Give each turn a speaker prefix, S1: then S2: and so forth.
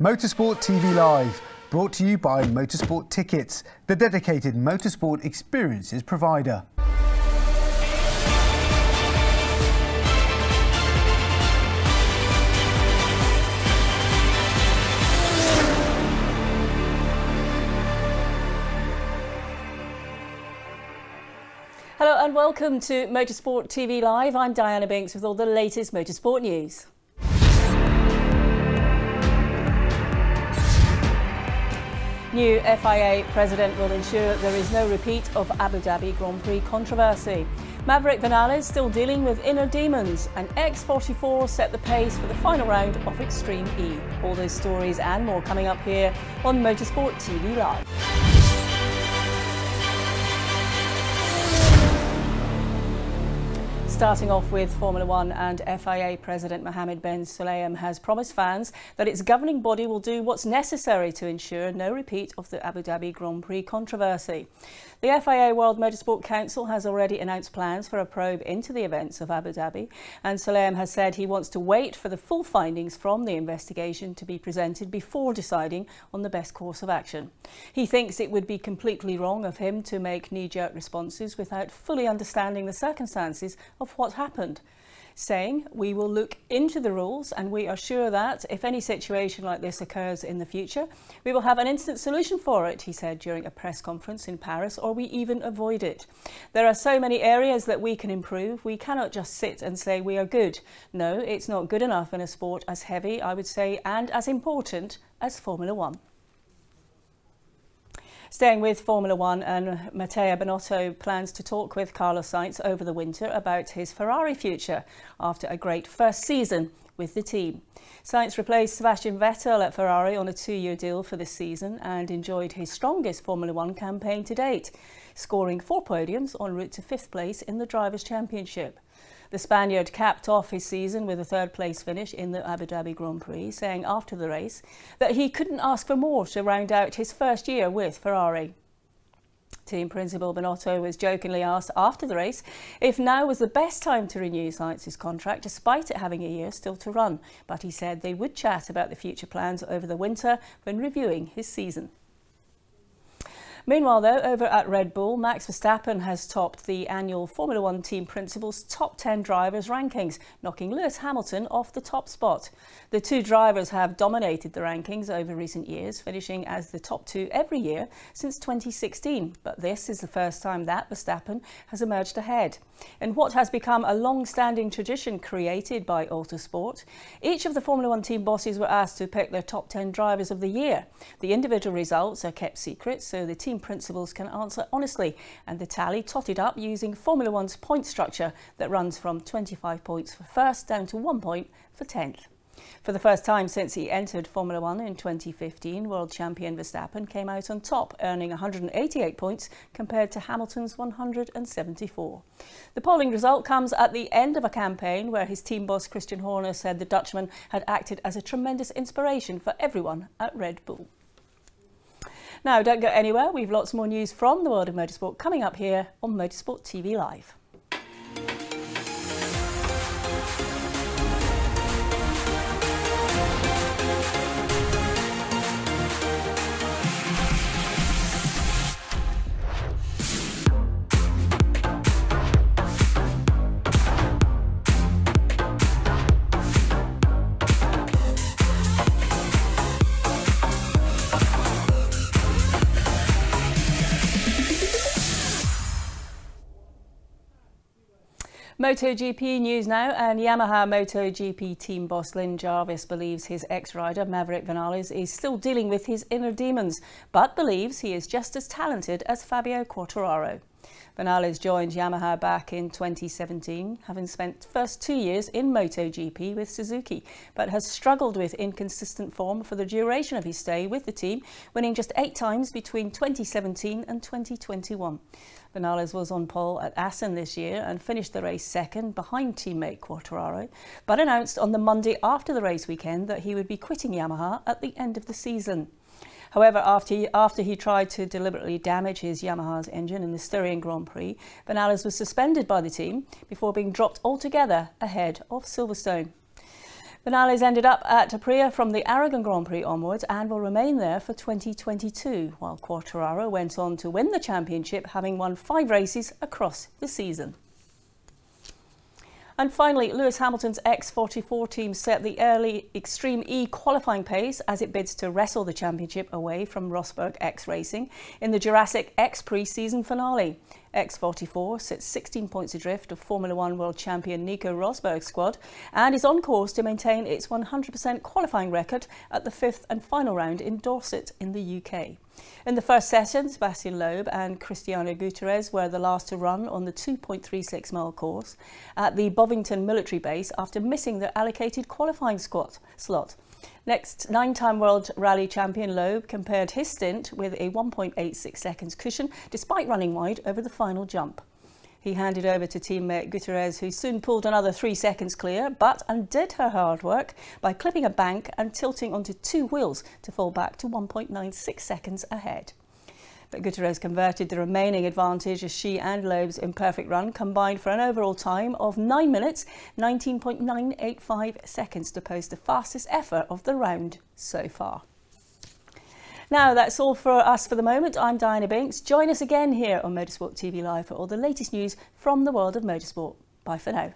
S1: Motorsport TV Live, brought to you by Motorsport Tickets, the dedicated motorsport experiences provider.
S2: Hello and welcome to Motorsport TV Live. I'm Diana Binks with all the latest motorsport news. New FIA president will ensure there is no repeat of Abu Dhabi Grand Prix controversy. Maverick Vinales still dealing with inner demons, and X44 set the pace for the final round of Extreme E. All those stories and more coming up here on Motorsport TV Live. Starting off with Formula One and FIA President Mohammed Ben Sulayem has promised fans that its governing body will do what's necessary to ensure no repeat of the Abu Dhabi Grand Prix controversy. The FIA World Motorsport Council has already announced plans for a probe into the events of Abu Dhabi, and Sulayem has said he wants to wait for the full findings from the investigation to be presented before deciding on the best course of action. He thinks it would be completely wrong of him to make knee-jerk responses without fully understanding the circumstances of what happened saying we will look into the rules and we are sure that if any situation like this occurs in the future, we will have an instant solution for it, he said during a press conference in Paris, or we even avoid it. There are so many areas that we can improve. We cannot just sit and say we are good. No, it's not good enough in a sport as heavy, I would say, and as important as Formula One. Staying with Formula One and Matteo Binotto plans to talk with Carlos Sainz over the winter about his Ferrari future after a great first season with the team. Sainz replaced Sebastian Vettel at Ferrari on a two-year deal for this season and enjoyed his strongest Formula One campaign to date, scoring four podiums en route to fifth place in the Drivers' Championship. The Spaniard capped off his season with a third place finish in the Abu Dhabi Grand Prix, saying after the race that he couldn't ask for more to round out his first year with Ferrari. Team principal Binotto was jokingly asked after the race if now was the best time to renew Sainz's contract despite it having a year still to run, but he said they would chat about the future plans over the winter when reviewing his season. Meanwhile, though, over at Red Bull, Max Verstappen has topped the annual Formula One team principal's top 10 drivers rankings, knocking Lewis Hamilton off the top spot. The two drivers have dominated the rankings over recent years, finishing as the top two every year since 2016. But this is the first time that Verstappen has emerged ahead. In what has become a long-standing tradition created by Autosport, each of the Formula One team bosses were asked to pick their top 10 drivers of the year. The individual results are kept secret, so the team principals can answer honestly, and the tally totted up using Formula One's point structure that runs from 25 points for first down to one point for 10th. For the first time since he entered Formula One in 2015, world champion Verstappen came out on top, earning 188 points compared to Hamilton's 174. The polling result comes at the end of a campaign where his team boss Christian Horner said the Dutchman had acted as a tremendous inspiration for everyone at Red Bull. Now, don't go anywhere. We've lots more news from the world of motorsport coming up here on Motorsport TV Live. MotoGP news now, and Yamaha MotoGP team boss Lin Jarvis believes his ex-rider Maverick Vinales is still dealing with his inner demons, but believes he is just as talented as Fabio Quartararo. Vinales joined Yamaha back in 2017, having spent first two years in MotoGP with Suzuki, but has struggled with inconsistent form for the duration of his stay with the team, winning just eight times between 2017 and 2021. Vinales was on pole at Assen this year and finished the race second behind teammate Quartararo, but announced on the Monday after the race weekend that he would be quitting Yamaha at the end of the season. However, after he, after he tried to deliberately damage his Yamaha's engine in the Styrian Grand Prix, Vinales was suspended by the team before being dropped altogether ahead of Silverstone. Vinales ended up at Aprilia from the Aragon Grand Prix onwards and will remain there for 2022, while Quartararo went on to win the championship, having won five races across the season. And finally, Lewis Hamilton's X44 team set the early Extreme E qualifying pace as it bids to wrestle the championship away from Rosberg X Racing in the Jurassic X Prix season finale. X44 sits 16 points adrift of Formula One world champion Nico Rosberg's squad and is on course to maintain its 100% qualifying record at the fifth and final round in Dorset in the UK. In the first session, Sebastian Loeb and Cristina Gutierrez were the last to run on the 2.36 mile course at the Bovington military base after missing their allocated qualifying squat slot. Next, nine-time World Rally champion Loeb compared his stint with a 1.86 seconds cushion despite running wide over the final jump. He handed over to teammate Gutierrez, who soon pulled another three seconds clear, but undid her hard work by clipping a bank and tilting onto two wheels to fall back to 1.96 seconds ahead. But Gutierrez converted the remaining advantage as she and Loeb's imperfect run combined for an overall time of 9 minutes 19.985 seconds to post the fastest effort of the round so far. Now, that's all for us for the moment. I'm Diana Binks. Join us again here on Motorsport TV Live for all the latest news from the world of motorsport. Bye for now.